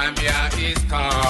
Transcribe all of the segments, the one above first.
time here is come.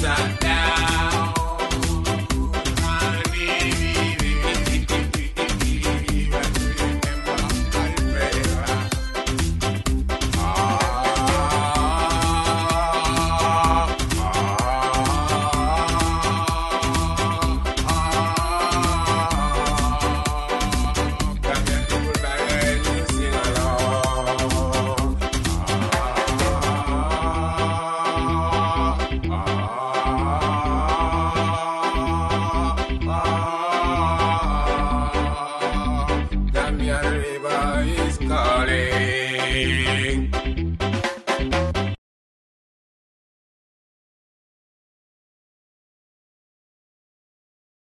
we